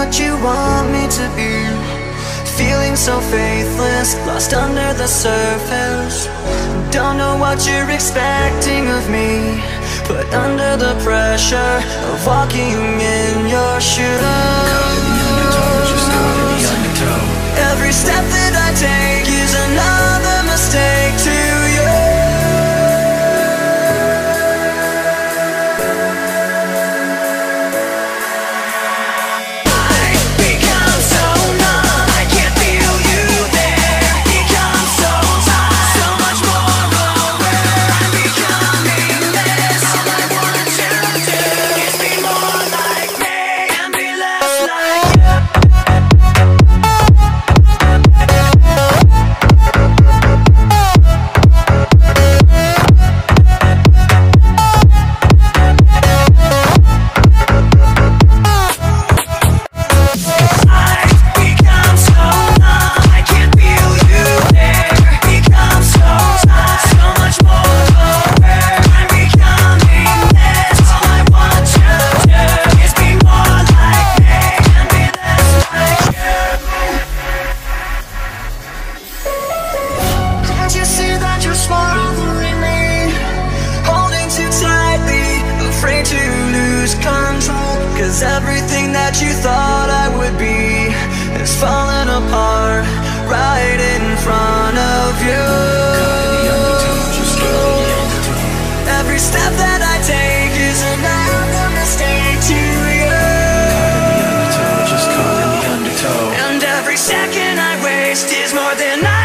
what you want me to be. Feeling so faithless, lost under the surface. Don't know what you're expecting of me. Put under the pressure of walking in your shoes control Cause everything that you thought I would be Is falling apart right in front of you Every step that I take is another mistake to you Caught in the undertow, just caught in the undertow. And every second I waste is more than I